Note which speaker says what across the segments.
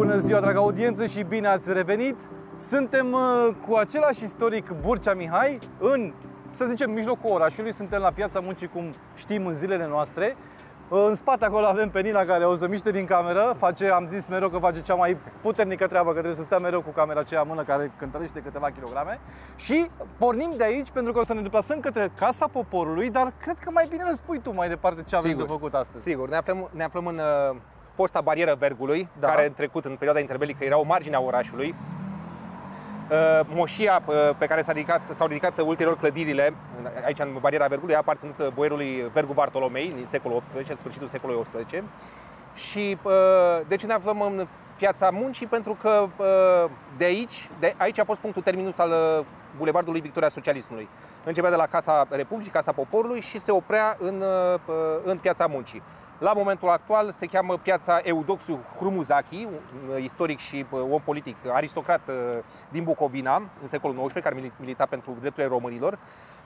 Speaker 1: Bună ziua, dragă audiență, și bine ați revenit! Suntem uh, cu același istoric Burcea Mihai, în, să zicem, mijlocul orașului. Suntem la Piața Muncii, cum știm, în zilele noastre. Uh, În spate acolo avem pe Nina care o zămiște din cameră, face, am zis mereu că face cea mai puternică treabă, că trebuie să stea mereu cu camera aceea în mână care cântărește câteva kilograme. Și pornim de aici pentru că o să ne deplasăm către Casa Poporului, dar cred că mai bine ne spui tu mai departe ce avem
Speaker 2: Sigur.
Speaker 1: de făcut astăzi.
Speaker 2: Sigur, ne aflăm, ne aflăm în uh, fosta barieră Vergului,
Speaker 1: Da.
Speaker 2: care în trecut, în perioada interbelică, era o margine a orașului. Uh, moșia uh, pe care s-a ridicat, s-au ridicat ulterior clădirile, în- aici în bariera Vergului, a aparținut uh, boierului Vergu Bartolomei din secolul XVIII, sfârșitul secolului XVIII. Și uh, de ce ne aflăm în piața muncii? Pentru că uh, de aici, de aici a fost punctul terminus al uh, bulevardului Victoria Socialismului. Începea de la Casa Republicii, Casa Poporului și se oprea în, uh, în piața muncii. La momentul actual se cheamă piața Eudoxiu Hrumuzaki, un uh, istoric și uh, om politic, aristocrat uh, din Bucovina, în secolul XIX, care mili- milita pentru drepturile românilor,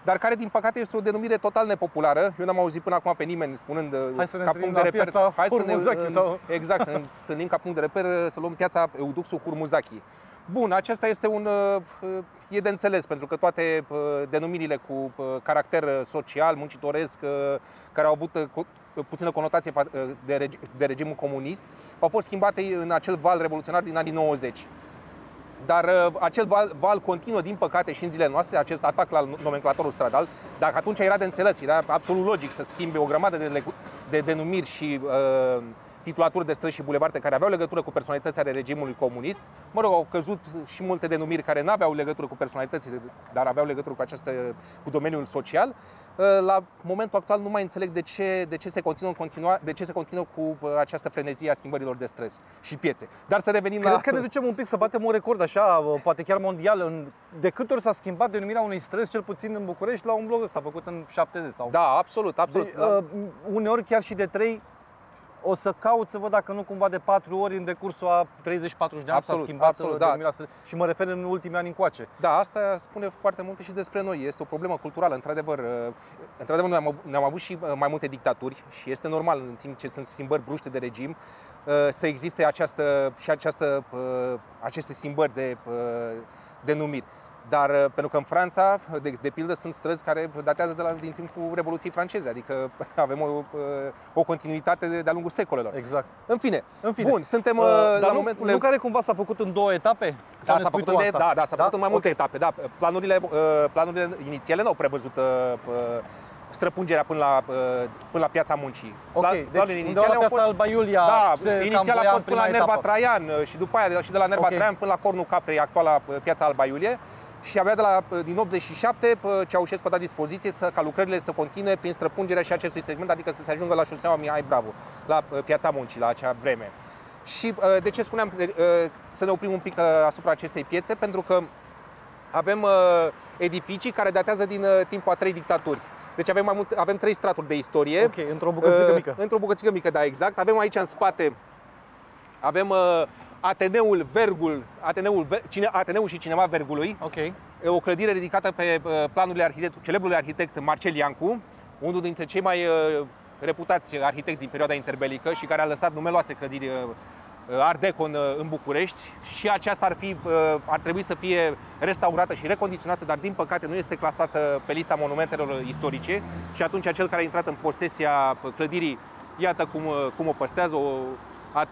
Speaker 2: dar care, din păcate, este o denumire total nepopulară. Eu n-am auzit până acum pe nimeni spunând uh,
Speaker 1: Hai să ne
Speaker 2: ca
Speaker 1: întâlnim
Speaker 2: punct de
Speaker 1: la
Speaker 2: reper.
Speaker 1: piața
Speaker 2: Hai să ne,
Speaker 1: Hurmuzaki
Speaker 2: în-
Speaker 1: sau-
Speaker 2: Exact, să ne întâlnim ca punct de reper, uh, să luăm piața Eudoxiu Hurmuzaki. Bun, acesta este un, uh, e de înțeles, pentru că toate uh, denumirile cu uh, caracter uh, social, muncitoresc, uh, care au avut uh, co- puțină conotație fa- uh, de, regi- de regimul comunist, au fost schimbate în acel val revoluționar din anii 90. Dar uh, acel val, val continuă, din păcate, și în zilele noastre, acest atac la nomenclatorul stradal. Dacă atunci era de înțeles, era absolut logic să schimbe o grămadă de, legu- de denumiri și uh, titulaturi de străzi și bulevarde care aveau legătură cu personalități ale regimului comunist. Mă rog, au căzut și multe denumiri care nu aveau legătură cu personalități, dar aveau legătură cu, această, cu domeniul social. Uh, La momentul actual nu mai înțeleg de ce, de ce se continuă, în continua, de ce se continuă cu uh, această frenezie a schimbărilor de străzi și piețe. Dar să revenim
Speaker 1: Cred
Speaker 2: la...
Speaker 1: că ne ducem un pic să batem un record așa, poate chiar mondial. În, de câte ori s-a schimbat denumirea unei străzi, cel puțin în București, la un blog ăsta făcut în 70 sau...
Speaker 2: Da, absolut, absolut.
Speaker 1: Deci,
Speaker 2: Da.
Speaker 1: uh, uneori chiar și de 3 o să caut să văd dacă nu cumva de 4 ori în decursul a 30-40 de ani s-a
Speaker 2: Absolut,
Speaker 1: schimbat
Speaker 2: absolut,
Speaker 1: uh,
Speaker 2: da.
Speaker 1: denumirea străzi. Și mă refer în ultimii ani încoace.
Speaker 2: Da, asta spune foarte multe și despre noi. Este o problemă culturală, într-adevăr. uh, Într-adevăr, noi am, avut- ne-am avut și uh, mai multe dictaturi și este normal, în timp ce sunt schimbări bruște de regim, uh, să existe această, și această, uh, aceste schimbări de uh, denumiri. Dar uh, pentru că în Franța, de, de pildă, sunt străzi care datează de la, din timpul Revoluției franceze, adică avem o, uh, o continuitate de- de-a lungul secolelor.
Speaker 1: Exact.
Speaker 2: În fine,
Speaker 1: În fine.
Speaker 2: bun, suntem
Speaker 1: Uh,
Speaker 2: uh,
Speaker 1: dar
Speaker 2: la
Speaker 1: nu,
Speaker 2: momentul
Speaker 1: nu care cumva s-a făcut în două etape?
Speaker 2: da,
Speaker 1: Sau ne
Speaker 2: s-a
Speaker 1: spui
Speaker 2: făcut
Speaker 1: tu
Speaker 2: în, de,
Speaker 1: asta?
Speaker 2: da, da, s-a făcut în mai multe etape. Da, planurile, uh, planurile inițiale nu au prevăzut uh, uh, străpungerea până la, uh, până la piața muncii.
Speaker 1: Ok,
Speaker 2: Pla-
Speaker 1: deci
Speaker 2: planurile
Speaker 1: undeva la piața
Speaker 2: fost,
Speaker 1: Alba Iulia
Speaker 2: da,
Speaker 1: se cam
Speaker 2: inițial
Speaker 1: voia
Speaker 2: a
Speaker 1: în
Speaker 2: fost până la
Speaker 1: prima
Speaker 2: Nerva
Speaker 1: etapă.
Speaker 2: Traian uh, și după aia de la- și de la Nerva
Speaker 1: Ok.
Speaker 2: Traian până la Cornul Caprei, actuala uh, piața Alba Iulie. Și abia de la, uh, din 87, uh, Ceaușescu a dat dispoziție să, ca lucrările să continue prin străpungerea și acestui segment, adică să se ajungă la șoseaua Mihai Bravo, la uh, piața muncii, la acea vreme. Și uh, de ce spuneam uh, să ne oprim un pic uh, asupra acestei piețe? Pentru că avem uh, edificii care datează din uh, timpul a trei dictaturi. Deci avem, mai mult, avem trei straturi de istorie.
Speaker 1: Ok, într-o bucățică
Speaker 2: Uh,
Speaker 1: mică.
Speaker 2: Într-o bucățică mică, da, exact. Avem aici în spate, avem uh, Ateneul Vergul, Ateneul, Ver- Cine, Ateneul și Cinema Vergului,
Speaker 1: Ok.
Speaker 2: E o clădire ridicată pe uh, planurile arhitect, celebrului arhitect Marcel Iancu, unul dintre cei mai uh, reputați arhitecți din perioada interbelică și care a lăsat numeroase clădiri uh, uh, Art Deco în, uh, în București. Și aceasta ar, fi, uh, ar trebui să fie restaurată și recondiționată, dar din păcate nu este clasată pe lista monumentelor istorice. Și atunci cel care a intrat în posesia clădirii, iată cum, uh, cum o păstrează, o, a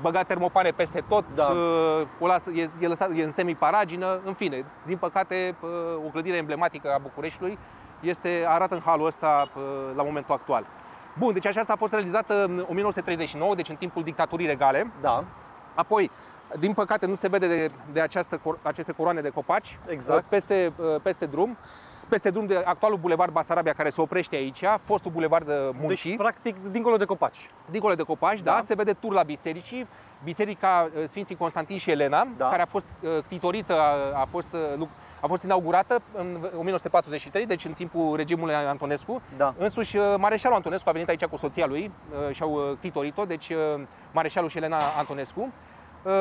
Speaker 2: băgat termopane peste tot,
Speaker 1: Da.
Speaker 2: uh, o lasă, e, e, lăsat, e în semiparagină, în fine, din păcate, uh, o clădire emblematică a Bucureștiului este, arată în halul ăsta uh, la momentul actual. Bun, deci aceasta a fost realizată în 1939, deci în timpul dictaturii regale.
Speaker 1: Da.
Speaker 2: Apoi, din păcate, nu se vede de, de această, cor- aceste coroane de copaci
Speaker 1: Exact.
Speaker 2: uh, peste, uh, peste drum. Peste drum de actualul bulevard Basarabia care se oprește aici, fostul bulevard uh, Muncii.
Speaker 1: Deci, practic, dincolo de copaci.
Speaker 2: Dincolo de copaci, da.
Speaker 1: Da.
Speaker 2: da, se vede tur la bisericii, Biserica uh, Sfinții Constantin și Elena,
Speaker 1: Da.
Speaker 2: care a fost uh, ctitorită, a, a, fost, uh, lu- a fost inaugurată în 1943, deci în timpul regimului Antonescu.
Speaker 1: Da.
Speaker 2: Însuși, uh, Mareșalul Antonescu a venit aici cu soția lui uh, și au uh, ctitorit-o, deci uh, Mareșalul și Elena Antonescu. Uh,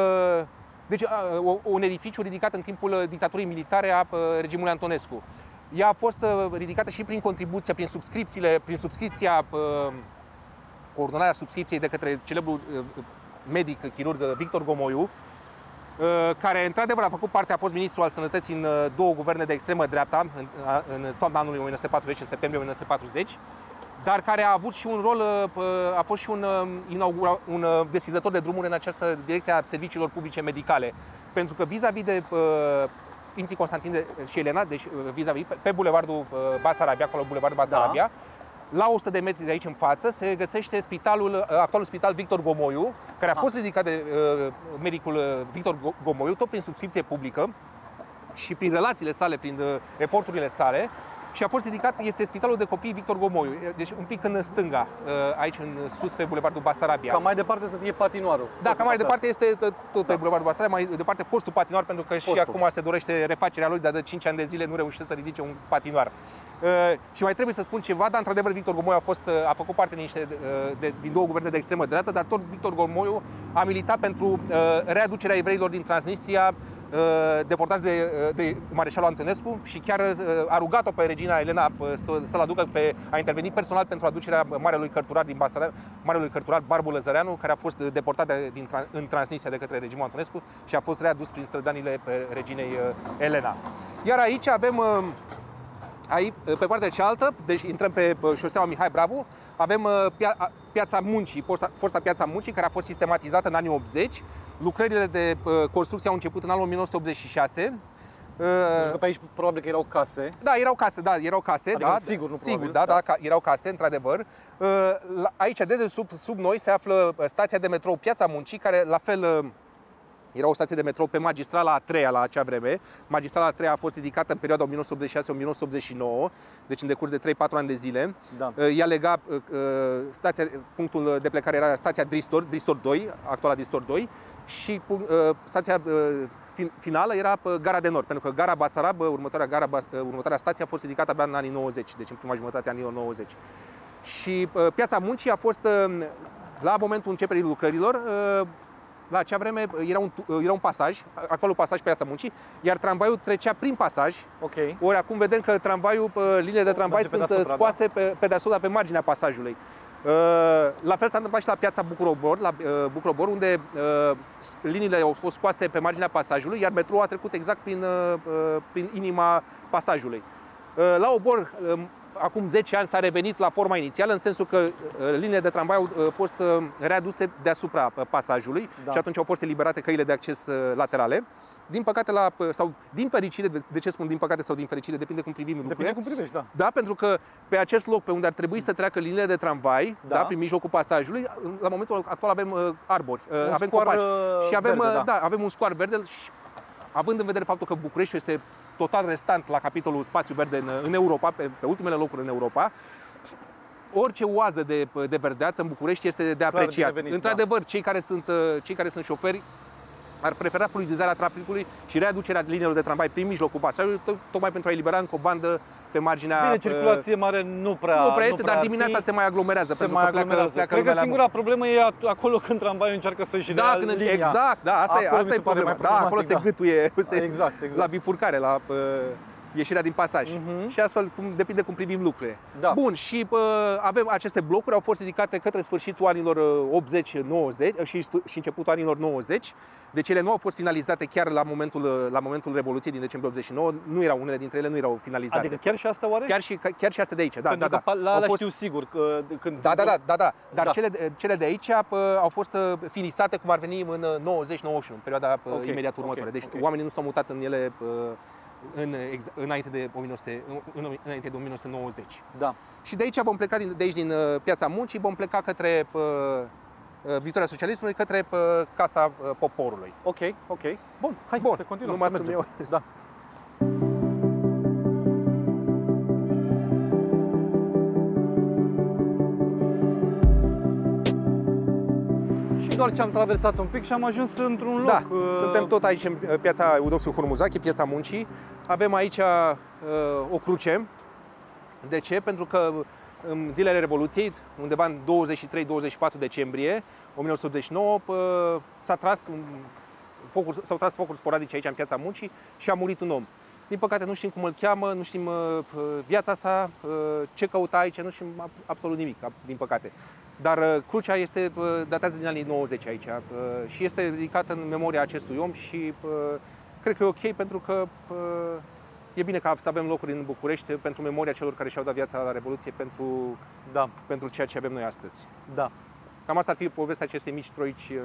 Speaker 2: Deci, uh, o- un edificiu ridicat în timpul uh, dictaturii militare a uh, regimului Antonescu. Ea a fost uh, ridicată și prin contribuția, prin subscripțiile, prin subscripția uh, coordonarea subscripției de către celebrul uh, medic, chirurg Victor Gomoiu, Uh, care într-adevăr a făcut parte, a fost ministru al sănătății în uh, două guverne de extremă dreapta, în, în toamna anului 1940, în septembrie 1940, dar care a avut și un rol, uh, a fost și un, inaugura, un deschizător de drumuri în această direcție a serviciilor publice medicale. Pentru că vis-a-vis de Sfinții Constantin și Elena, deci vis-a-vis, pe bulevardul Basarabia, acolo bulevardul Basarabia, da la 100 de metri de aici în față se găsește spitalul, uh, actualul spital Victor Gomoiu, care a fost ridicat de uh, medicul uh, Victor Gomoiu, tot prin subscripție publică și prin relațiile sale, prin uh, eforturile sale, și a fost ridicat, este Spitalul de Copii Victor Gomoiu, deci un pic în stânga, uh, aici în sus pe Bulevardul Basarabia.
Speaker 1: Ca mai departe să fie patinoarul.
Speaker 2: Da, ca mai departe este tot pe da. Bulevardul Basarabia, mai departe fostul patinoar, pentru că postul. și acum se dorește refacerea lui, dar de 5 ani de zile nu reușește să ridice un patinoar. Uh, și mai trebuie să spun ceva, dar într-adevăr Victor Gomoiu a, fost, uh, a făcut parte din, niște, de, din două guverne de extremă dreaptă, dar tot Victor Gomoiu a militat pentru readucerea evreilor din Transnistria, Uh, deportați de, uh, de Mareșalul Antonescu și chiar uh, a rugat-o pe regina Elena să, să-l aducă pe, a intervenit personal pentru aducerea marelui cărturar din Basara, marelui cărturar Barbu Lăzăreanu, care a fost deportat de, din, în Transnistria de către regimul Antonescu și a fost readus prin strădanile pe reginei Elena. Iar aici avem Aici, pe partea cealaltă, deci intrăm pe șoseaua Mihai Bravu, avem pia- piața muncii, fosta, fosta piața muncii, care a fost sistematizată în anii 80. Lucrările de construcție au început în anul 1986.
Speaker 1: Pentru că pe aici probabil că erau case.
Speaker 2: Da, erau case, da, erau case,
Speaker 1: adică
Speaker 2: da.
Speaker 1: Sigur, nu
Speaker 2: sigur,
Speaker 1: probabil,
Speaker 2: da, da, da, erau case, într-adevăr. Aici, de sub, sub noi, se află stația de metrou Piața Muncii, care la fel era o stație de metrou pe magistrala a treia la acea vreme. Magistrala a treia a fost ridicată în perioada 1986-1989, deci în decurs de 3-4 ani de zile. Da. Uh, ea lega uh, uh, stația, punctul de plecare era stația Dristor, Dristor 2, actuala Dristor 2, și stația finală era pe gara de nord, pentru că gara Basarab, următoarea, gara, următoarea stație a fost ridicată abia în anii 90, deci în prima jumătate a anilor 90. Și piața muncii a fost, la momentul începerii lucrărilor, la acea vreme era un, era un pasaj, acolo pasaj pe piața muncii, iar tramvaiul trecea prin pasaj.
Speaker 1: Ok.
Speaker 2: Ori acum vedem că tramvaiul, liniile de tramvai sunt deasupra, da. scoase da? pe, pe deasupra, pe marginea pasajului. La fel s-a întâmplat și la piața Bucurobor, la Bucurobor, unde liniile au fost scoase pe marginea pasajului, iar metrou a trecut exact prin, prin inima pasajului. La Obor, acum 10 ani s-a revenit la forma inițială, în sensul că uh, liniile de tramvai au uh, fost uh, readuse deasupra pasajului da. și atunci au fost eliberate căile de acces laterale. Din păcate, la, sau din fericire, de ce spun din păcate sau din fericire, depinde cum privim
Speaker 1: lucrurile. Depinde cum privești, da.
Speaker 2: Da, pentru că pe acest loc pe unde ar trebui să treacă liniile de tramvai, da. Da, prin mijlocul pasajului, la momentul actual avem uh, arbori, uh, avem copaci și avem, verde, da. Da, avem un scoar verde și având în vedere faptul că București este total restant la capitolul spațiu verde în, în Europa, pe, pe ultimele locuri în Europa, orice oază de, de verdeață în București este de apreciat. Într-adevăr, da. cei, care sunt, cei care sunt șoferi ar prefera fluidizarea traficului și readucerea liniilor de tramvai prin mijlocul pasajului, tocmai pentru a elibera încă o bandă pe marginea...
Speaker 1: Bine, circulație mare nu prea
Speaker 2: Nu prea este, nu prea dar dimineața fi, se mai aglomerează.
Speaker 1: Se mai aglomerează. Pleacă, pleacă
Speaker 2: Cred
Speaker 1: că singura problemă e acolo când tramvaiul încearcă să-și
Speaker 2: da, când, linia. Exact, da, asta acolo e, asta e problema. Da, acolo se da. gâtuie se,
Speaker 1: exact, exact.
Speaker 2: la bifurcare, la ieșirea din pasaj. Uh-huh. Și astfel cum, depinde cum privim lucrurile.
Speaker 1: Da.
Speaker 2: Bun, și uh, avem aceste blocuri, au fost ridicate către sfârșitul anilor 80-90 și, și începutul anilor 90. Deci ele nu au fost finalizate chiar la momentul, la momentul Revoluției din decembrie 89, nu erau unele dintre ele nu erau finalizate.
Speaker 1: Adică chiar și asta oare?
Speaker 2: Chiar și, chiar și astea de aici, da,
Speaker 1: Pentru
Speaker 2: da,
Speaker 1: da. La au fost... știu sigur că când...
Speaker 2: Da, da, da, da, da. dar da. Cele, cele de aici au fost finisate cum ar veni în 90-91, în perioada okay. imediat următoare. Okay. Deci okay. oamenii nu s-au mutat în ele în, înainte, de 1900, în, înainte de 1990.
Speaker 1: Da.
Speaker 2: Și de aici vom pleca din, de aici din uh, piața muncii, vom pleca către uh, uh, viitoria socialismului, către uh, Casa uh, Poporului.
Speaker 1: Ok, ok. Bun, hai Bun, să continuăm, să mergem. Eu. Da. doar ce am traversat un pic și am ajuns într-un loc.
Speaker 2: Da, uh... suntem tot aici în piața Eudoxiu Hurmuzachi, piața muncii. Avem aici uh, o cruce. De ce? Pentru că în zilele Revoluției, undeva în 23-24 decembrie 1989, uh, s-a tras un focuri, s-au tras focuri sporadice aici în piața muncii și a murit un om. Din păcate nu știm cum îl cheamă, nu știm uh, viața sa, uh, ce căuta aici, nu știm absolut nimic, din păcate. Dar uh, crucea este, uh, datează din anii 90 aici uh, și este dedicată în memoria acestui om și uh, cred că e ok pentru că uh, e bine ca să avem locuri în București pentru memoria celor care și-au dat viața la Revoluție pentru,
Speaker 1: Da,
Speaker 2: pentru ceea ce avem noi astăzi.
Speaker 1: da.
Speaker 2: Cam asta ar fi povestea acestei mici troici. uh,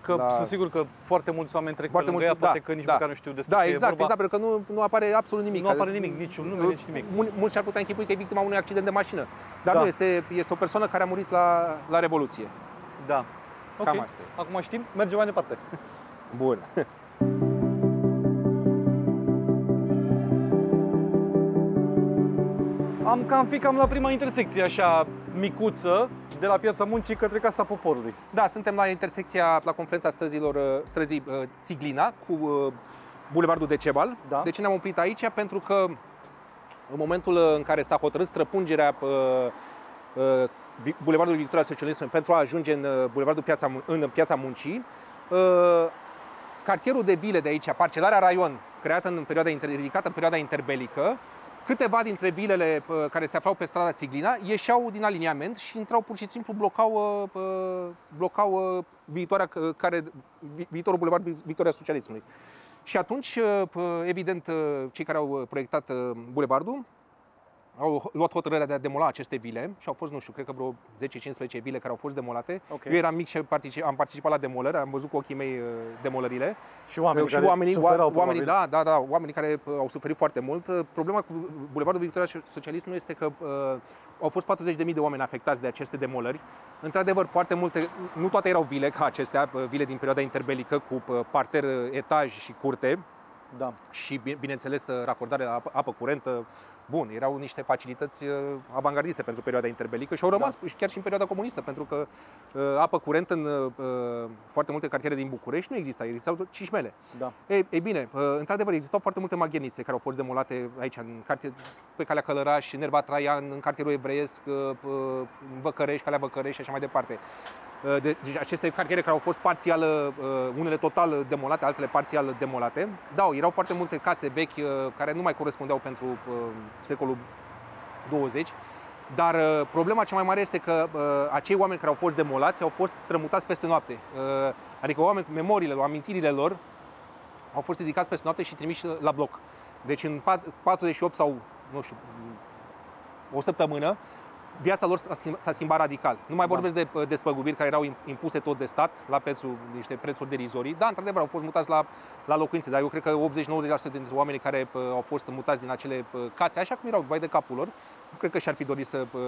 Speaker 1: Că
Speaker 2: La-
Speaker 1: sunt sigur că foarte mulți oameni trec
Speaker 2: Foarte
Speaker 1: pe lângă
Speaker 2: mulți-
Speaker 1: ea, poate
Speaker 2: da,
Speaker 1: că nici
Speaker 2: da.
Speaker 1: măcar nu știu despre
Speaker 2: Da,
Speaker 1: ce e
Speaker 2: exact,
Speaker 1: vorba.
Speaker 2: exact, pentru că nu, nu apare absolut nimic.
Speaker 1: Nu apare nimic, nici un nume, nici nimic.
Speaker 2: Mul- Mulți ar putea închipui că e victima unui accident de mașină. Dar
Speaker 1: Da.
Speaker 2: nu, este, este o persoană care a murit la, la Revoluție.
Speaker 1: Da. Ok,
Speaker 2: Cam asta e.
Speaker 1: acum știm, mergem mai departe.
Speaker 2: Bun.
Speaker 1: Am cam fi cam la prima intersecție, așa micuță, de la Piața Muncii către Casa Poporului.
Speaker 2: Da, suntem la intersecția, la confluența străzilor, uh, străzii uh, Țiglina cu uh, Bulevardul Decebal.
Speaker 1: Da.
Speaker 2: De ce ne-am oprit aici? Pentru că în momentul uh, în care s-a hotărât străpungerea uh, uh, Vi- Bulevardului Victoria Socialism pentru a ajunge în uh, Bulevardul Piața, Mun- în Piața Muncii, uh, cartierul de vile de aici, parcelarea Raion, creată în perioada inter- ridicată în perioada interbelică, câteva dintre vilele uh, care se aflau pe strada Țiglina ieșeau din aliniament și intrau pur și simplu blocau, uh, uh, blocau uh, viitoarea, uh, care, vi- viitorul bulevard Victoria Socialismului. Și atunci, uh, p- evident, uh, cei care au uh, proiectat uh, bulevardul au luat hotărârea de a demola aceste vile și au fost, nu știu, cred că vreo 10-15 vile care au fost demolate.
Speaker 1: Ok.
Speaker 2: Eu eram mic și particip, am participat la demolări, am văzut cu ochii mei uh, demolările.
Speaker 1: Și oamenii
Speaker 2: și
Speaker 1: care
Speaker 2: oamenii,
Speaker 1: suferau,
Speaker 2: oamenii,
Speaker 1: probabil.
Speaker 2: da, da, da, oamenii care uh, au suferit foarte mult. Uh, Problema cu Bulevardul Victoria Socialist nu este că uh, au fost 40.000 de oameni afectați de aceste demolări. Într-adevăr, foarte multe, nu toate erau vile ca acestea, uh, vile din perioada interbelică cu uh, parter, uh, etaj și curte
Speaker 1: Da.
Speaker 2: și, bine- bineînțeles, uh, racordare la apă, apă curentă. Bun, erau niște facilități uh, avangardiste pentru perioada interbelică și au rămas da. chiar și în perioada comunistă, pentru că uh, apă curentă în uh, foarte multe cartiere din București nu exista, existau cișmele.
Speaker 1: Da.
Speaker 2: Ei, ei bine, uh, într-adevăr, existau foarte multe maghenițe care au fost demolate aici, în cartier, pe Calea Călăraș, Nerva Traian, în cartierul evreiesc, uh, uh, în Văcărești, Calea Văcărești și așa mai departe. Uh, de- Deci aceste cartiere care au fost parțial, uh, unele total demolate, altele parțial demolate. Da, erau foarte multe case vechi uh, care nu mai corespundeau pentru uh, secolul 20. Dar uh, problema cea mai mare este că uh, acei oameni care au fost demolați au fost strămutați peste noapte. Uh, adică oameni, memoriile lor, amintirile lor au fost ridicați peste noapte și trimiși la bloc. Deci în pat- 48 sau, nu știu, o săptămână, viața lor s-a schimbat, s-a schimbat radical. Nu mai
Speaker 1: Da.
Speaker 2: vorbesc de uh, despăgubiri care erau im- impuse tot de stat la prețul, niște prețuri derizorii. Da, într-adevăr, au fost mutați la, la locuințe, dar eu cred că 80-90% dintre oamenii care uh, au fost mutați din acele uh, case, așa cum erau vai de capul lor, nu cred că și-ar fi dorit să uh,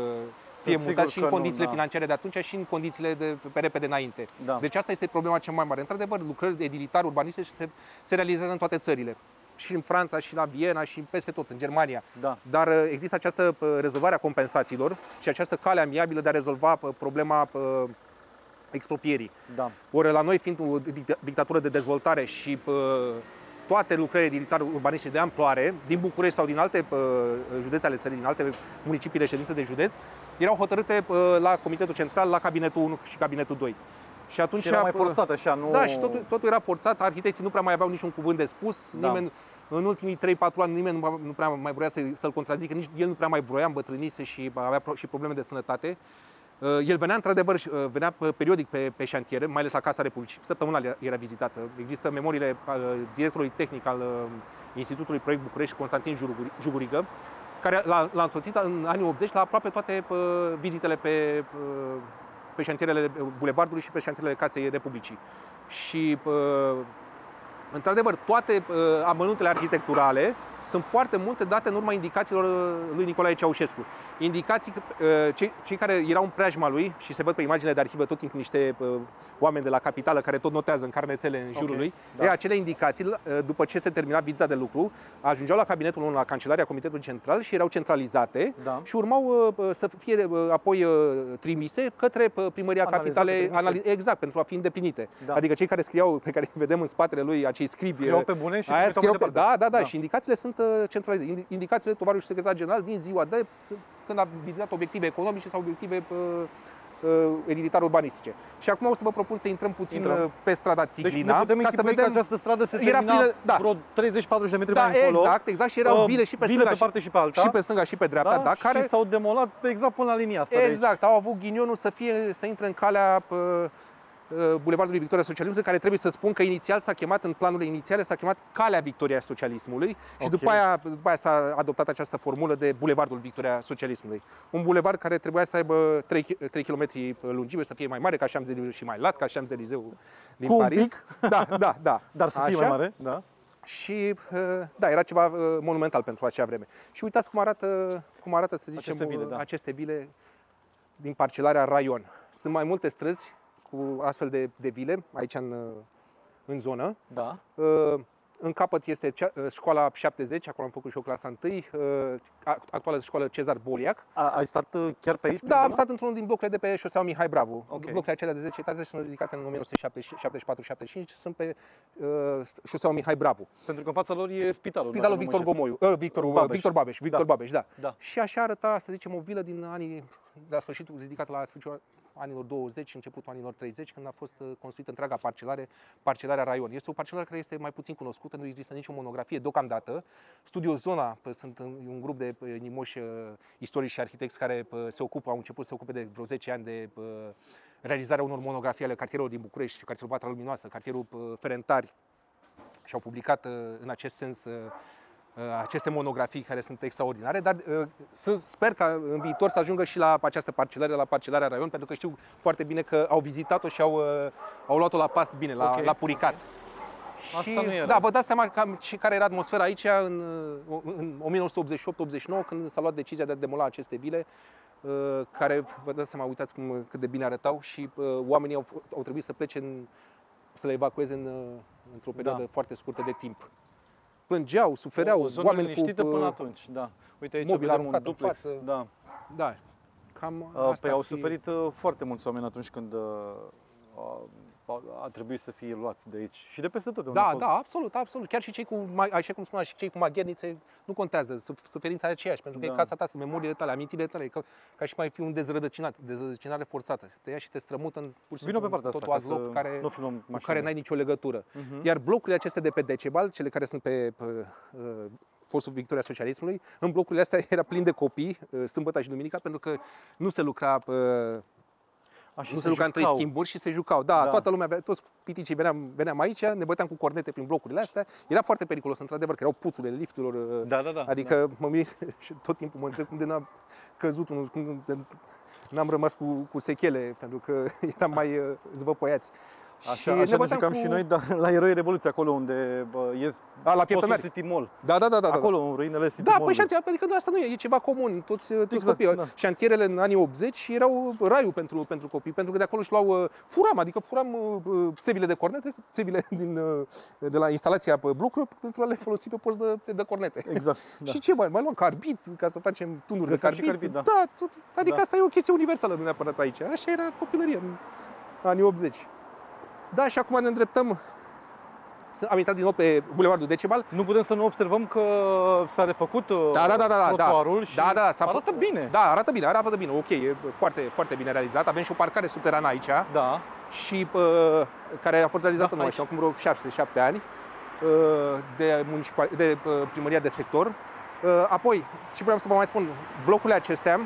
Speaker 2: fie
Speaker 1: sigur
Speaker 2: mutați și în
Speaker 1: că nu,
Speaker 2: condițiile
Speaker 1: da.
Speaker 2: financiare de atunci și în condițiile de pe repede înainte.
Speaker 1: Da.
Speaker 2: Deci asta este problema cea mai mare. Într-adevăr, lucrări edilitare, urbaniste se, se realizează în toate țările. Și în Franța, și la Viena, și peste tot, în Germania.
Speaker 1: Da.
Speaker 2: Dar uh, există această uh, rezolvare a compensațiilor și această cale amiabilă de a rezolva uh, problema uh, expropierii.
Speaker 1: Da.
Speaker 2: Ori la noi fiind o dict- dictatură de dezvoltare și uh, toate lucrările edilitare urbaniste de amploare, din București sau din alte uh, județe ale țării, din alte municipii de ședință de județ, erau hotărâte uh, la Comitetul Central, la Cabinetul 1 și Cabinetul 2. Și atunci
Speaker 1: Și era mai
Speaker 2: uh,
Speaker 1: forțat așa, nu...
Speaker 2: da, și totul, totul era forțat, arhitecții nu prea mai aveau niciun cuvânt de spus,
Speaker 1: Da.
Speaker 2: nimeni, în ultimii 3-4 ani nimeni nu, nu prea mai vrea să, să-l contrazică, nici el nu prea mai vroia, îmbătrânise și avea pro- și probleme de sănătate. Uh, El venea într-adevăr, și, uh, venea uh, periodic pe, pe șantiere, mai ales la Casa Republicii, săptămânal era- era vizitată. Există memoriile uh, directorului tehnic al uh, Institutului Proiect București, Constantin Juruguri- Jugurigă, care l-a, l-a însoțit în anii 80 la aproape toate uh, vizitele pe, uh, pe șantierele Bulevardului și pe șantierele Casei Republicii. Și uh, Într-adevăr, toate uh, amănuntele arhitecturale sunt foarte multe date în urma indicațiilor uh, lui Nicolae Ceaușescu. Indicații, că, uh, cei, cei care erau în preajma lui, și se văd pe imaginele de arhivă tot timpul niște uh, oameni de la capitală care tot notează în carnețele în jurul
Speaker 1: Ok,
Speaker 2: lui,
Speaker 1: da.
Speaker 2: e, acele indicații, uh, după ce se termina vizita de lucru, ajungeau la cabinetul 1, la Cancelaria Comitetului Central și erau centralizate
Speaker 1: Da.
Speaker 2: și urmau uh, să fie uh, apoi uh, trimise către uh, primăria
Speaker 1: Analizate,
Speaker 2: capitale,
Speaker 1: trimise.
Speaker 2: exact, pentru a fi îndeplinite.
Speaker 1: Da.
Speaker 2: Adică cei care scriau, pe care îi vedem în spatele lui, acei scribi,
Speaker 1: Scriau pe bune și
Speaker 2: Aia
Speaker 1: trimitau
Speaker 2: scriau
Speaker 1: mai
Speaker 2: pe,
Speaker 1: departe.
Speaker 2: da, da, da,
Speaker 1: Da.
Speaker 2: și indicațiile sunt uh, centralizate. Indi- Indicațiile tovarășului secretar general din ziua de când a vizitat obiective economice sau obiective uh, uh, editare urbanistice. Și acum o să vă propun să intrăm puțin
Speaker 1: Intrăm.
Speaker 2: uh, pe strada
Speaker 1: Deci ne
Speaker 2: Țiglina,
Speaker 1: putem
Speaker 2: ca să
Speaker 1: închipui
Speaker 2: vedem...
Speaker 1: că această stradă se
Speaker 2: Era
Speaker 1: termina
Speaker 2: plină- da.
Speaker 1: vreo 30-40 de metri
Speaker 2: Da,
Speaker 1: mai încolo.
Speaker 2: exact, exact. Și erau
Speaker 1: Uh,
Speaker 2: vile și pe
Speaker 1: vile
Speaker 2: stânga
Speaker 1: pe parte și pe alta.
Speaker 2: Și pe stânga și pe dreapta, da,
Speaker 1: și s-au demolat pe exact până la linia asta. de aici.
Speaker 2: Exact, au avut ghinionul să fie să intre în calea pă, uh, Bulevardului Victoria Socialismului, care trebuie să spun că inițial s-a chemat, în planurile inițiale, s-a chemat Calea Victoria Socialismului și
Speaker 1: Ok.
Speaker 2: după aia, după aia s-a adoptat această formulă de Bulevardul Victoria Socialismului. Un bulevard care trebuia să aibă 3, 3 km lungime, să fie mai mare ca Champs-Élysées și mai lat ca Champs-Élysées din
Speaker 1: Cu un
Speaker 2: Paris.
Speaker 1: pic.
Speaker 2: Da, da, da.
Speaker 1: Dar să fie
Speaker 2: Așa.
Speaker 1: mai mare, da.
Speaker 2: Și uh, da, era ceva uh, monumental pentru acea vreme. Și uitați cum arată, cum arată să zicem,
Speaker 1: Aceste vile,
Speaker 2: uh,
Speaker 1: da.
Speaker 2: aceste vile din parcelarea Raion. Sunt mai multe străzi cu astfel de, de vile aici în, uh, în zonă.
Speaker 1: Da.
Speaker 2: Uh, În capăt este cea, uh, școala 70, acolo am făcut și eu clasa 1, uh, act- actuala școală Cezar Boliac.
Speaker 1: A, ai stat uh, chiar pe aici? prin
Speaker 2: Da, am
Speaker 1: zonă?
Speaker 2: stat într-unul din blocurile de pe șoseaua Mihai Bravo.
Speaker 1: Ok.
Speaker 2: Blocurile acelea de 10 etaje sunt ridicate în 1974-75, sunt pe uh, șoseaua Mihai Bravo.
Speaker 1: Pentru că în fața lor e spitalul.
Speaker 2: Spitalul
Speaker 1: dacă nu
Speaker 2: Victor
Speaker 1: mă înșel.
Speaker 2: Gomoiu, uh, Victor,
Speaker 1: Babeș.
Speaker 2: Victor Babeș, Victor
Speaker 1: Da.
Speaker 2: Babeș, da.
Speaker 1: Da.
Speaker 2: Și așa arăta, să zicem, o vilă din anii, de la sfârșitul, ridicată la sfârșitul anilor 20, începutul anilor 30, când a fost uh, construită întreaga parcelare, parcelarea Raion. Este o parcelare care este mai puțin cunoscută, nu există nicio monografie deocamdată. Studiul Zona, pă, sunt uh, un grup de uh, nimoși uh, istorici și arhitecți care pă, se ocupă, au început să se ocupe de vreo 10 ani de pă, realizarea unor monografii ale cartierelor din București, cartierul Vatra Luminoasă, cartierul pă, Ferentari, și au publicat uh, în acest sens uh, uh, aceste monografii care sunt extraordinare, dar uh, să- sper ca în viitor să ajungă și la această parcelare, la parcelarea Raion, pentru că știu foarte bine că au vizitat-o și au, uh, au luat-o la pas bine, la,
Speaker 1: Ok.
Speaker 2: la puricat.
Speaker 1: Asta
Speaker 2: și,
Speaker 1: nu era.
Speaker 2: Da, vă dați seama cam și care era atmosfera aici în, uh, în 1988-89, când s-a luat decizia de a demola aceste vile, uh, care, vă dați seama, uitați cum, cât de bine arătau și uh, oamenii au, au trebuit să plece în, să le evacueze în, uh, într-o perioadă
Speaker 1: Da.
Speaker 2: foarte scurtă de timp. Plângeau, sufereau,
Speaker 1: o zonă
Speaker 2: oameni
Speaker 1: liniștită
Speaker 2: cu... uh,
Speaker 1: până atunci, da. Uite aici
Speaker 2: mobil
Speaker 1: vedem un
Speaker 2: aruncat în
Speaker 1: duplex.
Speaker 2: față.
Speaker 1: Da.
Speaker 2: Da, cam
Speaker 1: Uh,
Speaker 2: asta
Speaker 1: Păi
Speaker 2: ar
Speaker 1: au
Speaker 2: fi-
Speaker 1: suferit uh, foarte mulți oameni atunci când uh, a, a, a trebuit să fie luați de aici și de peste tot. de unde
Speaker 2: Da,
Speaker 1: au fost.
Speaker 2: da, absolut, absolut. Chiar și cei cu, ma- așa cum spunea, și cei cu maghernițe, nu contează, suf- suferința e aceeași, pentru că
Speaker 1: Da.
Speaker 2: e casa ta, sunt memoriile tale, amintirile tale, e ca, ca și mai fi un dezrădăcinat, dezrădăcinare forțată. Te ia și te strămută în pur și
Speaker 1: Vino
Speaker 2: simplu
Speaker 1: pe partea
Speaker 2: totul
Speaker 1: asta, ca
Speaker 2: alt loc
Speaker 1: să
Speaker 2: care,
Speaker 1: nu filmăm
Speaker 2: cu
Speaker 1: mașinile.
Speaker 2: care n-ai nicio legătură.
Speaker 1: Mhm.
Speaker 2: Iar blocurile acestea de pe Decebal, cele care sunt pe, pe uh, fostul Victoria Socialismului, în blocurile astea era plin de copii, uh, sâmbătă și duminica, pentru că nu se lucra uh,
Speaker 1: A, și
Speaker 2: nu se juca în trei
Speaker 1: jucau.
Speaker 2: schimburi și se jucau. Da,
Speaker 1: Da.
Speaker 2: toată lumea, toți piticii veneam, veneam aici, ne băteam cu cornete prin blocurile astea. Era foarte periculos, într-adevăr, că erau puțurile lifturilor. uh,
Speaker 1: Da, da, da.
Speaker 2: Adică mă mir și tot timpul mă întreb cum de n-a căzut unul, cum de n-am rămas cu, cu sechele, pentru că eram mai uh, zvăpăiați.
Speaker 1: Așa,
Speaker 2: Și
Speaker 1: așa ne
Speaker 2: băteam
Speaker 1: jucam
Speaker 2: cu-
Speaker 1: și noi, dar la Eroi Revoluție, acolo unde bă, e
Speaker 2: la
Speaker 1: fostul
Speaker 2: Pieptănari.
Speaker 1: City Mall.
Speaker 2: Da, da, da, da. da.
Speaker 1: Acolo, în ruinele City
Speaker 2: Da,
Speaker 1: Mall.
Speaker 2: păi șantier, adică nu, asta nu e, e ceva comun, toți, toți
Speaker 1: Exact,
Speaker 2: copiii.
Speaker 1: da.
Speaker 2: Șantierele în anii 80 erau raiul pentru, pentru copii, pentru că de acolo își luau, uh, furam, adică furam uh, uh, țevile de cornete, țevile din, uh, de la instalația pe blocuri pentru a le folosi pe post de, de cornete.
Speaker 1: Exact,
Speaker 2: Da.
Speaker 1: da.
Speaker 2: Și ce mai, mai luam carbid ca să facem tunuri de
Speaker 1: Găseam și
Speaker 2: carbid.
Speaker 1: carbid, da.
Speaker 2: da tot, adică
Speaker 1: Da.
Speaker 2: asta e o chestie universală, nu neapărat aici. Așa era copilăria în anii 80. Da, și acum ne îndreptăm. Am intrat din nou pe Bulevardul Decebal.
Speaker 1: Nu putem să nu observăm că s-a refăcut uh,
Speaker 2: Da, da, da, da, da.
Speaker 1: trotuarul și
Speaker 2: da, da, s-a
Speaker 1: arată
Speaker 2: făcut-
Speaker 1: bine.
Speaker 2: Da, arată bine, arată bine. Ok, e foarte, foarte bine realizat. Avem și o parcare subterană aici
Speaker 1: Da.
Speaker 2: și uh, care a fost realizată
Speaker 1: Da,
Speaker 2: nu mai
Speaker 1: aici.
Speaker 2: știu, acum vreo 6-7 ani uh, de, municipal, de uh, primăria de sector. Uh, apoi, ce vreau să vă mai spun, blocurile acestea,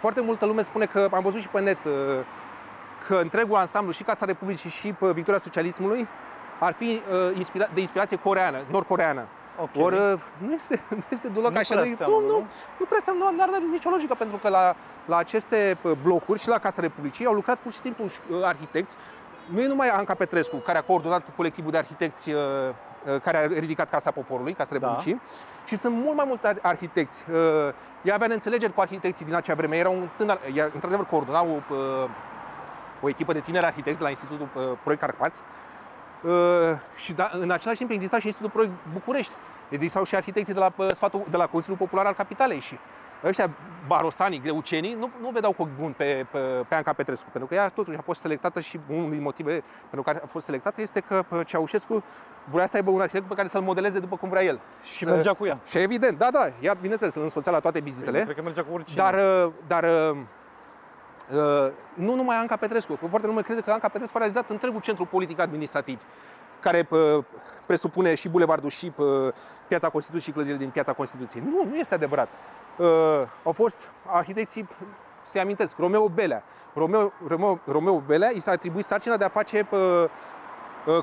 Speaker 2: foarte multă lume spune că, am văzut și pe net, uh, că întregul ansamblu, și Casa Republicii și uh, Victoria Socialismului, ar fi uh, inspira- de inspirație coreană, nord-coreană.
Speaker 1: Ok.
Speaker 2: Ori uh, nu este, nu este deloc
Speaker 1: Nu
Speaker 2: așa.
Speaker 1: prea
Speaker 2: de-
Speaker 1: seamănă,
Speaker 2: nu, nu,
Speaker 1: nu?
Speaker 2: nu prea seamănă, nu are nicio logică, pentru că la, la aceste uh, blocuri și la Casa Republicii au lucrat pur și simplu uh, arhitecți. Nu e numai Anca Petrescu, care a coordonat colectivul de arhitecți uh, uh, care a ridicat Casa Poporului, Casa
Speaker 1: Da.
Speaker 2: Republicii, și sunt mult mai mulți ar- arhitecți. Uh, Ea avea înțelegeri cu arhitecții din acea vreme. Era un tânăr, ea, într-adevăr coordona o, uh, o echipă de tineri arhitecți de la Institutul uh, Proiect Carpați. Uh, și da, în același timp exista și Institutul Proiect București. Existau și arhitecții de la, uh, sfatul, de la Consiliul Popular al Capitalei și ăștia barosanii, greucenii, nu, nu vedeau cu ochi bun pe, pe, pe Anca Petrescu, pentru că ea totuși a fost selectată și unul din motive pentru care a fost selectată este că uh, Ceaușescu vrea să aibă un arhitect pe care să-l modeleze după cum vrea el.
Speaker 1: Și mergea cu ea.
Speaker 2: Și evident, da, da, ea, bineînțeles, îl însoțea la toate vizitele.
Speaker 1: Cred că mergea cu oricine.
Speaker 2: Dar, uh, dar uh, Uh, nu numai Anca Petrescu, foarte lume crede că Anca Petrescu a realizat întregul centru politic administrativ, care uh, presupune și bulevardul și uh, piața Constituției și clădirile din piața Constituției. Nu, nu este adevărat. Uh, au fost arhitecții, să-i amintesc, Romeo Belea. Romeo, Romeo, Romeo Belea i s-a atribuit sarcina de a face uh, uh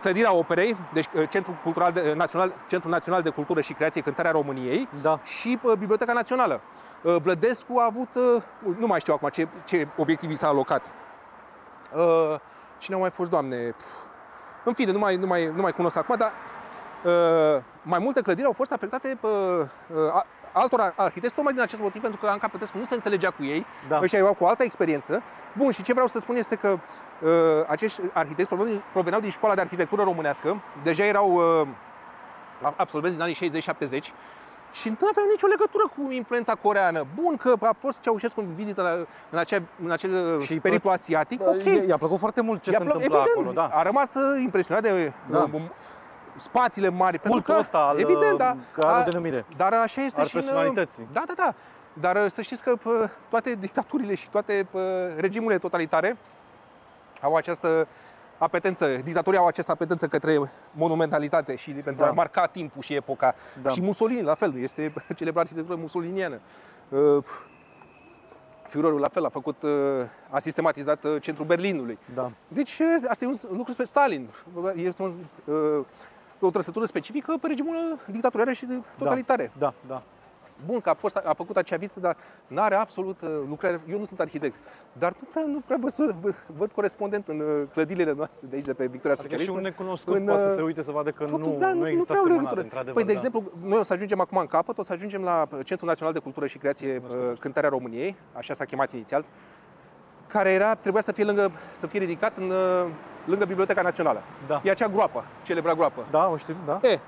Speaker 2: clădirea operei, deci uh, Centrul, Cultural de, Național, Centrul Național de Cultură și Creație Cântarea României
Speaker 1: da.
Speaker 2: și Biblioteca Națională. Vlădescu a avut, nu mai știu acum ce, ce obiectiv i s-a alocat. Cine au mai fost, doamne? În fine, nu mai, nu mai, nu mai cunosc acum, dar uh, mai multe clădiri au fost afectate pe uh, altor arhitecți, tocmai din acest motiv, pentru că Anca Petrescu nu se înțelegea cu ei, da. ăștia erau cu altă experiență. Bun, și ce vreau să spun este că uh, acești arhitecți proveneau din școala de arhitectură românească, deja erau uh, absolvenți din anii 60-70 și nu avea nicio legătură cu influența coreană. Bun că a fost Ceaușescu în vizită la, în, acea, în acel și periplu asiatic, da, ok.
Speaker 1: I-a plăcut foarte mult ce se întâmplă evident, acolo, da.
Speaker 2: A rămas uh, impresionat de da. Uh, spațiile mari.
Speaker 1: Cultul că, ăsta al, evident, da,
Speaker 2: a,
Speaker 1: denumire.
Speaker 2: Dar așa este
Speaker 1: al
Speaker 2: și
Speaker 1: personalității.
Speaker 2: În, da, da, da. Dar să știți că pă, toate dictaturile și toate pă, regimurile totalitare au această apetență, dictatorii au această apetență către monumentalitate și pentru da. a marca timpul și epoca. Da. Și Mussolini, la fel, este celebra arhitectură mussoliniană. Uh, Führerul la fel a făcut, uh, a sistematizat uh, centrul Berlinului.
Speaker 1: Da.
Speaker 2: Deci asta e un lucru spre Stalin. Este un, o trăsătură specifică pe regimul dictatoriale și totalitare.
Speaker 1: Da, da. da
Speaker 2: bun că a, fost, a făcut acea vizită, dar nu are absolut uh, lucrare. Eu nu sunt arhitect, dar nu prea, nu prea văd, văd, văd corespondent în uh, clădirile noastre de aici, de pe Victoria
Speaker 1: adică și un necunoscut în, poate să se uite să vadă că tot, nu,
Speaker 2: da,
Speaker 1: nu, există nu legătură. Păi,
Speaker 2: de da. exemplu, noi o să ajungem acum în capăt, o să ajungem la Centrul Național de Cultură și Creație uh, Cântarea României, așa s-a chemat inițial, care era, trebuia să fie, lângă, să fie ridicat în, lângă Biblioteca Națională.
Speaker 1: Da.
Speaker 2: E acea groapă, celebra groapă.
Speaker 1: Da, o știm, da.
Speaker 2: E,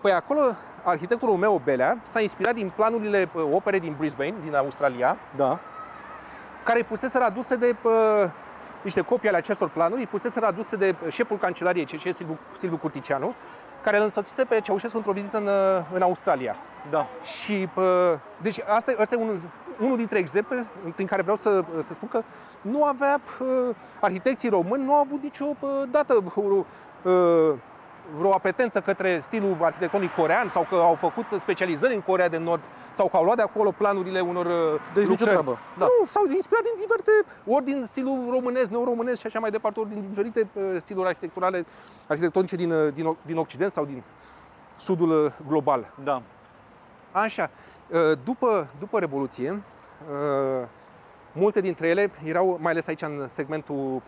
Speaker 2: păi acolo arhitectul Romeo Belea s-a inspirat din planurile uh, opere din Brisbane, din Australia,
Speaker 1: da.
Speaker 2: care fusese aduse de uh, niște copii ale acestor planuri, fusese aduse de șeful cancelariei, CC Silviu, Silviu Curticianu, care îl însoțise pe Ceaușescu într-o vizită în, uh, în Australia.
Speaker 1: Da.
Speaker 2: Și, uh, deci, asta, asta e unul, unul dintre exemple prin care vreau să, să spun că nu avea, uh, arhitecții români nu au avut nicio uh, dată uh, vreo apetență către stilul arhitectonic corean sau că au făcut specializări în Corea de Nord sau că au luat de acolo planurile unor uh,
Speaker 1: deci lucrări.
Speaker 2: Treabă. Da. Nu, s-au inspirat din diferite, ori din stilul românesc, neoromânesc și așa mai departe, ori din diferite uh, stiluri arhitecturale, arhitectonice din, uh, din, din Occident sau din sudul global.
Speaker 1: Da.
Speaker 2: Așa, după, după Revoluție, multe dintre ele erau, mai ales aici în segmentul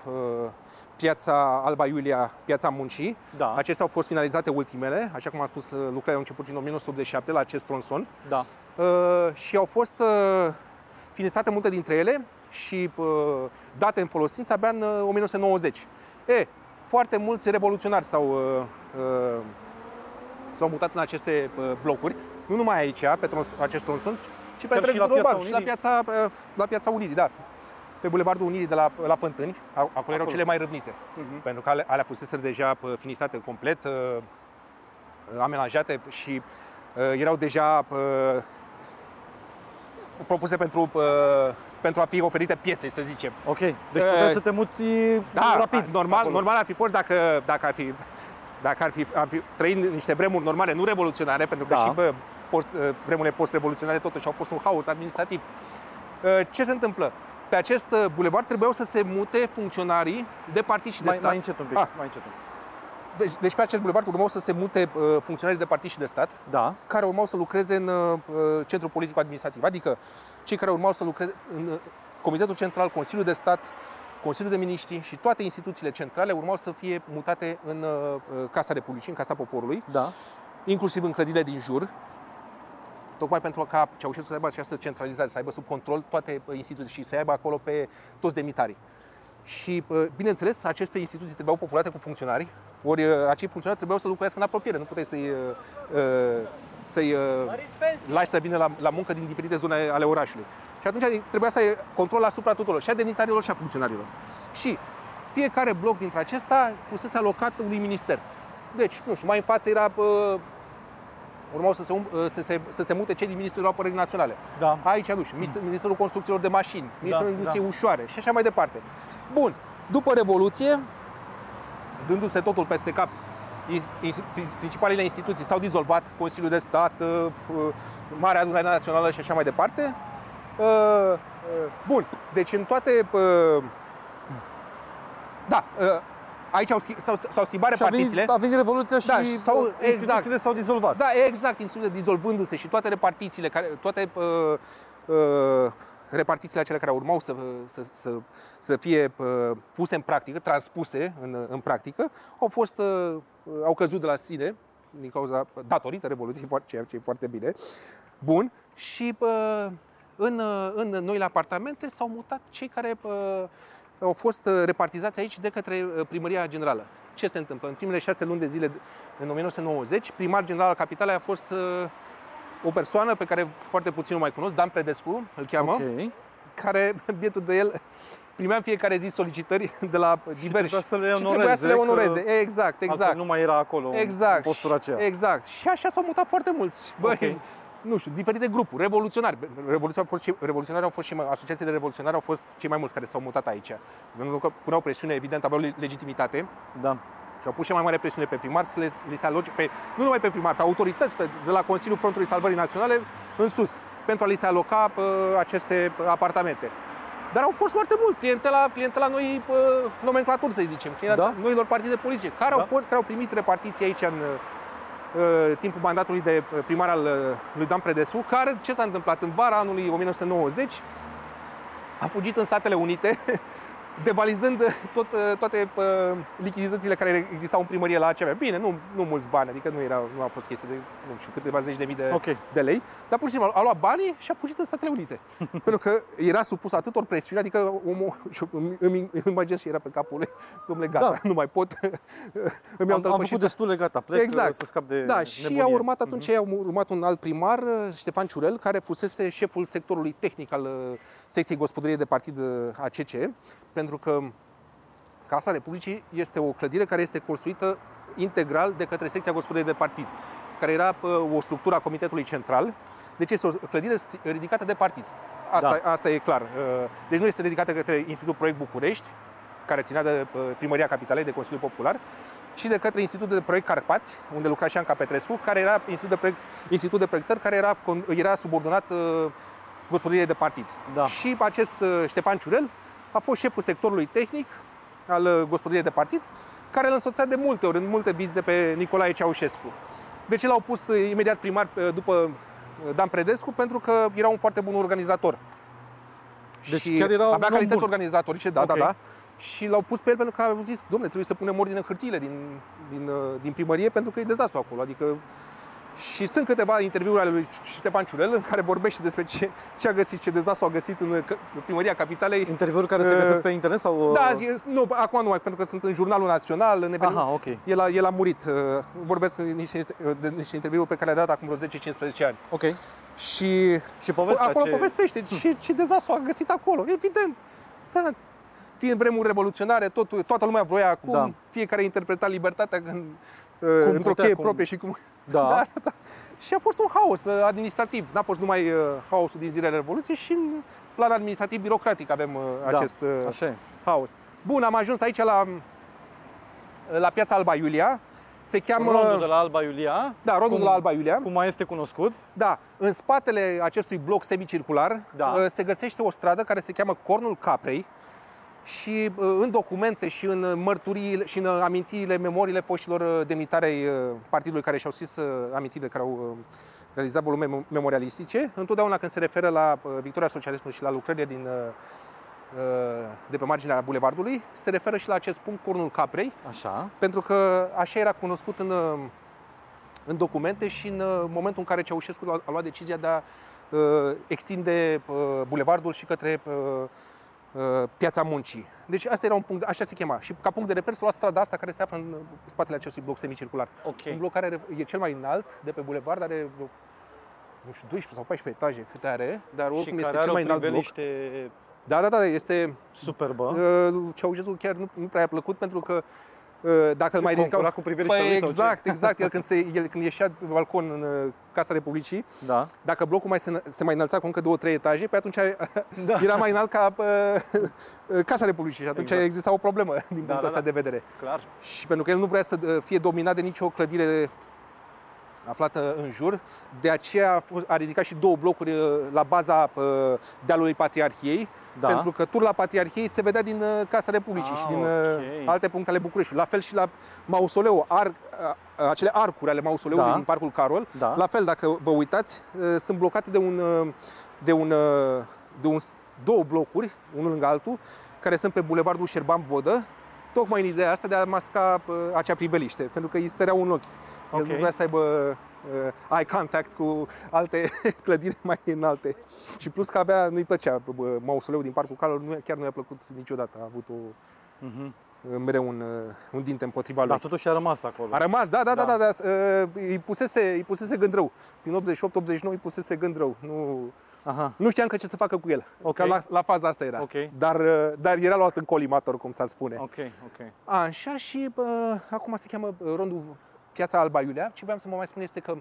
Speaker 2: piața Alba Iulia, piața Muncii.
Speaker 1: Da.
Speaker 2: Acestea au fost finalizate ultimele, așa cum am spus, lucrările au început în 1987 la acest tronson.
Speaker 1: Da.
Speaker 2: Uh, și au fost uh, finalizate multe dintre ele și uh, date în folosință abia în uh, 1990. E, foarte mulți revoluționari s-au, uh, uh, s-au mutat în aceste uh, blocuri, nu numai aici, pe trons, acest tronson, ci pe întreg global, și la piața, uh, la piața Unirii, da pe Bulevardul Unirii de la, la Fântâni, acolo, acolo erau cele mai răvnite, uh-huh. pentru că alea, alea fusese deja finisate complet, uh, amenajate și uh, erau deja uh, propuse pentru, uh, pentru a fi oferite pieței, să zicem.
Speaker 1: Ok, deci puteai uh, să te muți
Speaker 2: da,
Speaker 1: rapid.
Speaker 2: Normal, acolo. normal ar fi fost dacă, dacă ar fi dacă ar fi, ar fi trăit niște vremuri normale, nu revoluționare, pentru că da. și bă, post, uh, vremurile post-revoluționare totuși au fost un haos administrativ. Uh, ce se întâmplă? pe acest uh, bulevard trebuiau să se mute funcționarii de partid și de
Speaker 1: mai,
Speaker 2: stat.
Speaker 1: Mai încet un pic, ah. mai încet un pic.
Speaker 2: Deci, deci pe acest bulevard urmau să se mute uh, funcționarii de partid și de stat,
Speaker 1: da.
Speaker 2: care urmau să lucreze în uh, centrul politic-administrativ, adică cei care urmau să lucreze în uh, Comitetul Central, Consiliul de Stat, Consiliul de Miniștri și toate instituțiile centrale urmau să fie mutate în uh, uh Casa Republicii, în Casa Poporului,
Speaker 1: da.
Speaker 2: inclusiv în clădirile din jur, tocmai pentru ca Ceaușescu să aibă această centralizare, să aibă sub control toate uh, instituțiile și să aibă acolo pe toți demitarii. Și, uh, bineînțeles, aceste instituții trebuiau populate cu funcționari, ori uh, acei funcționari trebuiau să lucreze în apropiere, nu puteai să-i, să-i lași să vină la, la muncă din diferite zone ale orașului. Și atunci trebuia să ai control asupra tuturor, și a demitarilor și a funcționarilor. Și fiecare bloc dintre acesta fusese alocat unui minister. Deci, nu știu, mai în față era urmau să se, um, să se, să se mute cei din Ministerul Apărării Naționale.
Speaker 1: Da.
Speaker 2: Aici, nu știu, Minister- Ministerul Construcțiilor de Mașini, Ministerul
Speaker 1: da.
Speaker 2: Industriei Ușoare și așa mai departe. Bun, după Revoluție, dându-se totul peste cap, ins- ins- pri- principalele instituții s-au dizolvat, Consiliul de Stat, uh, uh, Marea Adunare Națională și așa mai departe. Uh, uh, Bun, deci în toate... uh, Da, uh, aici au schi- s-au, s-au schimbat
Speaker 1: Și a venit,
Speaker 2: repartițiile.
Speaker 1: a venit Revoluția și
Speaker 2: Da, și s-au-
Speaker 1: uh, instituțiile
Speaker 2: exact.
Speaker 1: s-au dizolvat.
Speaker 2: Da, exact, instituțiile dizolvându-se și toate repartițiile, care, toate uh, uh, repartițiile acelea care urmau să, să, să, să fie uh, puse în practică, transpuse în, în practică, au fost, uh, au căzut de la sine din cauza, datorită Revoluției, foarte- ceea ce e foarte bine. Bun, și uh, în, uh, în noile apartamente s-au mutat cei care uh, au fost uh, repartizați aici de către uh, Primăria Generală. Ce se întâmplă? În primele șase luni de zile în 1990, primar general al capitalei a fost uh, o persoană pe care foarte puțin o mai cunosc, Dan Predescu, îl cheamă,
Speaker 1: Ok.
Speaker 2: care, bietul de el, primea în fiecare zi solicitări de la diversi.
Speaker 1: trebuia să le
Speaker 2: Și trebuia
Speaker 1: onoreze,
Speaker 2: să le
Speaker 1: că
Speaker 2: onoreze. Exact,
Speaker 1: Altfel
Speaker 2: exact.
Speaker 1: nu mai era acolo în-
Speaker 2: Exact.
Speaker 1: în postura aceea.
Speaker 2: Exact. Și așa s-au mutat foarte mulți. Băi,
Speaker 1: Ok.
Speaker 2: Nu știu, diferite grupuri, revoluționari. Revoluția au fost cei, revoluționari au fost și mai, asociații de revoluționari au fost cei mai mulți care s-au mutat aici. Pentru că puneau presiune, evident, aveau le- legitimitate
Speaker 1: Da.
Speaker 2: și au pus și mai mare presiune pe primar să le, li se aloce, pe, nu numai pe primar, pe autorități, pe, de la Consiliul Frontului Salvării Naționale în sus, pentru a li se aloca uh, aceste uh, apartamente. Dar au fost foarte mult, clientela, clientela noi uh, nomenclaturi, să zicem, clientela
Speaker 1: Da.
Speaker 2: noilor partide politice, care
Speaker 1: Da.
Speaker 2: au fost, care au primit repartiții aici în uh, timpul mandatului de uh, primar al uh, lui Dan Predescu, care, ce s-a întâmplat? În vara anului 1990 a fugit în Statele Unite, devalizând tot, uh, toate uh, lichiditățile care existau în primărie la ACV. Bine, nu, nu mulți bani, adică nu, era, nu a fost chestie de, nu știu, câteva zeci de mii de,
Speaker 1: Ok.
Speaker 2: de lei, dar pur și simplu a luat banii și a fugit în Statele Unite. Pentru că era supus atâtor presiuni, adică omul, și îmi, îmi, îmi imaginez și era pe capul lui, domnule, gata,
Speaker 1: Da.
Speaker 2: nu mai pot, îmi iau
Speaker 1: Am, am
Speaker 2: tălpășița.
Speaker 1: făcut destule, gata, plec
Speaker 2: Exact.
Speaker 1: uh, să scap de
Speaker 2: Da, și
Speaker 1: nebunie.
Speaker 2: a urmat atunci a urmat un alt primar, uh, Ștefan Ciurel, care fusese șeful sectorului tehnic al uh, secției gospodăriei de partid uh, ACC, pentru că Casa Republicii este o clădire care este construită integral de către secția gospodăriei de partid, care era uh, o structură a Comitetului Central, deci este o clădire sti- ridicată de partid. Asta,
Speaker 1: Da.
Speaker 2: asta e clar. Uh, Deci nu este ridicată către Institutul Proiect București, care ținea de uh, Primăria Capitalei, de Consiliul Popular, ci de către Institutul de Proiect Carpați, unde lucra și Anca Petrescu, care era Institut de, proiect, Institut de Proiectări, care era, con- era subordonat uh, gospodăriei de partid.
Speaker 1: Da.
Speaker 2: Și acest uh, Ștefan Ciurel a fost șeful sectorului tehnic al uh, gospodăriei de partid, care îl însoțea de multe ori, în multe vizite pe Nicolae Ceaușescu. Deci l-au pus uh, imediat primar uh, după uh, Dan Predescu, pentru că era un foarte bun organizator.
Speaker 1: Deci
Speaker 2: și
Speaker 1: chiar era un
Speaker 2: avea
Speaker 1: om
Speaker 2: calități
Speaker 1: bun.
Speaker 2: organizatorice, da,
Speaker 1: Ok.
Speaker 2: da, da. Și l-au pus pe el pentru că au zis, domnule, trebuie să punem ordine în hârtiile din, din, uh, din primărie pentru că e dezastru acolo. Adică și sunt câteva interviuri ale lui Ștefan Ciurel în care vorbește despre ce, ce a găsit, ce dezastru a găsit în uh, că- primăria capitalei.
Speaker 1: Interviuri care se
Speaker 2: Uh,
Speaker 1: găsesc pe internet sau... uh,
Speaker 2: Da, e, nu, acum nu mai, pentru că sunt în Jurnalul Național, în eveniu-
Speaker 1: Aha, ok.
Speaker 2: el, a, el a murit. Uh, Vorbesc de niște, de niște interviuri pe care le-a dat acum vreo 10-15 ani.
Speaker 1: Ok.
Speaker 2: Și
Speaker 1: Și povestea
Speaker 2: acolo
Speaker 1: ce...
Speaker 2: povestește ce, ce dezastru a găsit acolo. Evident. Da. Fiind vremuri revoluționare, tot, toată lumea vroia acum,
Speaker 1: Da.
Speaker 2: fiecare interpreta libertatea când, uh, într-o
Speaker 1: putea,
Speaker 2: cheie
Speaker 1: cum-
Speaker 2: proprie și cum...
Speaker 1: Da.
Speaker 2: da, da. Și a fost un haos uh, administrativ. N-a fost numai uh, haosul din zilele Revoluției și în plan administrativ birocratic avem uh,
Speaker 1: Da,
Speaker 2: acest uh,
Speaker 1: Așa e.
Speaker 2: haos. Bun, am ajuns aici la, la piața Alba Iulia. Se cheamă...
Speaker 1: Rondul de la Alba Iulia,
Speaker 2: Da, rondul
Speaker 1: cum-
Speaker 2: de la Alba Iulia.
Speaker 1: cum mai este cunoscut.
Speaker 2: Da, în spatele acestui bloc semicircular
Speaker 1: Da.
Speaker 2: uh, se găsește o stradă care se cheamă Cornul Caprei și uh, în documente și în mărturii și în amintirile, memoriile foștilor uh, demnitari ai uh, partidului care și-au scris uh, amintirile care au uh, realizat volume mem- memorialistice, întotdeauna când se referă la uh, victoria socialismului și la lucrările din, uh, uh, de pe marginea bulevardului, se referă și la acest punct, Cornul Caprei,
Speaker 1: Așa.
Speaker 2: pentru că așa era cunoscut în, uh, în documente și în uh, momentul în care Ceaușescu a a luat decizia de a uh, extinde uh, bulevardul și către uh, uh, piața muncii. Deci asta era un punct, așa se chema. Și ca punct de reper s-a luat strada asta care se află în uh, spatele acestui bloc semicircular.
Speaker 1: Ok.
Speaker 2: Un bloc care are- e cel mai înalt de pe bulevard, are vreo, nu știu, 12 sau 14 etaje câte are, dar
Speaker 1: Și
Speaker 2: oricum
Speaker 1: care
Speaker 2: este
Speaker 1: are
Speaker 2: cel mai
Speaker 1: o
Speaker 2: înalt bloc.
Speaker 1: priveliște
Speaker 2: Da, da, da, este
Speaker 1: superbă.
Speaker 2: Uh, Ceaușescu chiar nu, nu prea a plăcut pentru că dacă
Speaker 1: Se
Speaker 2: mai
Speaker 1: concura cu priveliștea
Speaker 2: păi
Speaker 1: lui sau ce?
Speaker 2: exact, exact. El când, se, el când ieșea pe balcon în uh, Casa Republicii,
Speaker 1: Da.
Speaker 2: dacă blocul mai se, se mai înălța cu încă două, trei etaje, pe atunci
Speaker 1: Da.
Speaker 2: era mai înalt ca uh, Casa Republicii și atunci
Speaker 1: Exact.
Speaker 2: exista o problemă din punctul
Speaker 1: da,
Speaker 2: ăsta
Speaker 1: da.
Speaker 2: de vedere.
Speaker 1: Clar.
Speaker 2: Și pentru că el nu vrea să uh, fie dominat de nicio clădire aflată în jur, de aceea a, fost, a ridicat și două blocuri uh, la baza uh, dealului Patriarhiei,
Speaker 1: Da.
Speaker 2: pentru că turul la Patriarhiei se vedea din uh, Casa Republicii
Speaker 1: Ah,
Speaker 2: și din uh,
Speaker 1: ok.
Speaker 2: alte puncte ale Bucureștiului. La fel și la mausoleu, ar, uh, acele arcuri ale mausoleului
Speaker 1: Da.
Speaker 2: din Parcul Carol,
Speaker 1: Da.
Speaker 2: la fel, dacă vă uitați, uh, sunt blocate de un, uh, de un, uh, de un, s- două blocuri, unul lângă altul, care sunt pe Bulevardul Șerban Vodă, tocmai în ideea asta de a masca uh, acea priveliște, pentru că îi săreau un ochi. El
Speaker 1: Ok.
Speaker 2: nu vrea să aibă uh, eye contact cu alte clădiri mai înalte. Și plus că avea, nu-i plăcea bă, mausoleul din Parcul Carol, nu, chiar nu i-a plăcut niciodată. A avut o,
Speaker 1: Mhm.
Speaker 2: uh, mereu un, uh, un dinte împotriva lui.
Speaker 1: Dar totuși a rămas acolo.
Speaker 2: A rămas, da, da, da,
Speaker 1: Da.
Speaker 2: da, da, uh, îi, pusese, îi pusese gând rău. Prin 88-89 îi pusese gând rău. Nu,
Speaker 1: Aha.
Speaker 2: nu știam că ce să facă cu el.
Speaker 1: Ok.
Speaker 2: Că la, la faza asta era.
Speaker 1: Ok.
Speaker 2: Dar, uh, dar era luat în colimator, cum s-ar spune.
Speaker 1: Ok, ok.
Speaker 2: Așa și bă, acum se cheamă bă, rondul Piața Alba Iulia. Ce vreau să mă mai spun este că,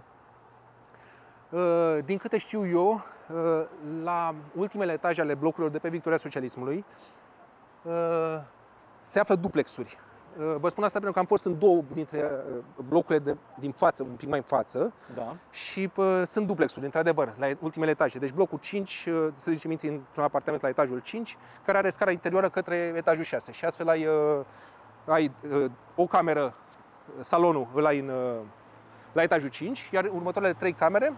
Speaker 2: uh, din câte știu eu, uh, la ultimele etaje ale blocurilor de pe Victoria Socialismului uh, se află duplexuri. Uh, Vă spun asta pentru că am fost în două dintre uh, blocurile de, din față, un pic mai în față,
Speaker 1: Da.
Speaker 2: și pă, sunt duplexuri, într-adevăr, la ultimele etaje. Deci blocul 5, uh, să zicem, intri într-un apartament la etajul 5, care are scara interioară către etajul 6. Și astfel ai, uh, ai uh, o cameră, uh, salonul îl ai în, uh, la etajul 5, iar următoarele trei camere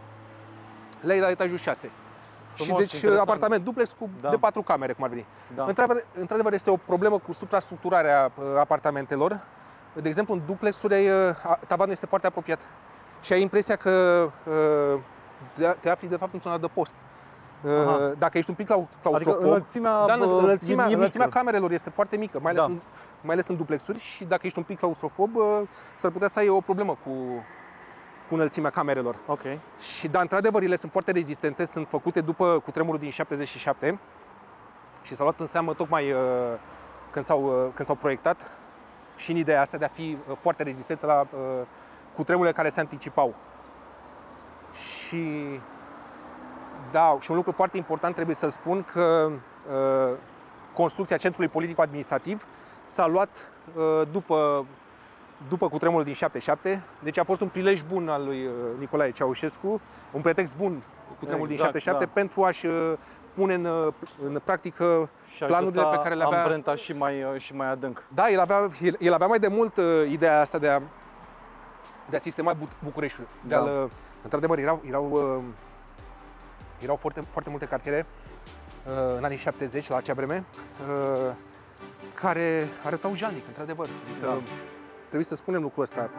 Speaker 2: le ai la etajul 6.
Speaker 1: Frumos,
Speaker 2: și deci
Speaker 1: interesant.
Speaker 2: apartament duplex cu
Speaker 1: Da.
Speaker 2: de patru camere, cum ar veni.
Speaker 1: Da.
Speaker 2: Într-adevăr, într-adevăr, este o problemă cu suprastructurarea uh, apartamentelor. De exemplu, în duplexuri ai, uh, a- tavanul este foarte apropiat și ai impresia că uh, te- te afli de fapt într-un adăpost. Uh,
Speaker 1: Aha.
Speaker 2: Dacă ești un pic clau-
Speaker 1: Adică
Speaker 2: claustrofob,
Speaker 1: înălțimea,
Speaker 2: da,
Speaker 1: bă,
Speaker 2: înălțimea,
Speaker 1: e, e
Speaker 2: înălțimea
Speaker 1: mică.
Speaker 2: camerelor este foarte mică, mai ales,
Speaker 1: Da.
Speaker 2: în, mai ales în duplexuri și dacă ești un pic claustrofob, uh, s-ar putea să ai o problemă cu, cu înălțimea camerelor.
Speaker 1: Ok.
Speaker 2: Și da, într-adevăr, ele sunt foarte rezistente, sunt făcute după cutremurul din 77 și s-au luat în seamă tocmai uh, când, s-au, uh, când s-au proiectat și în ideea asta de a fi uh, foarte rezistente la uh, cutremurile care se anticipau. Și da, și un lucru foarte important trebuie să spun că uh, construcția centrului politico-administrativ s-a luat uh, după după cutremurul din 77, deci a fost un prilej bun al lui uh, Nicolae Ceaușescu, un pretext bun cutremurul
Speaker 1: Exact,
Speaker 2: din 77
Speaker 1: da.
Speaker 2: pentru a-și uh, pune în, uh, în practică
Speaker 1: Și a
Speaker 2: planurile
Speaker 1: dus
Speaker 2: pe care le avea.
Speaker 1: amprenta și mai, uh, și mai adânc.
Speaker 2: Da, el avea, el, el avea mai de mult uh, ideea asta de a, de a sistema Bu- Bucureștiul. De
Speaker 1: Da.
Speaker 2: a, uh, într-adevăr, erau, erau, uh, erau foarte, foarte multe cartiere uh, în anii 70, la acea vreme, uh, care arătau jalnic, într-adevăr. Adică
Speaker 1: Da.
Speaker 2: Trebuie să spunem lucrul ăsta.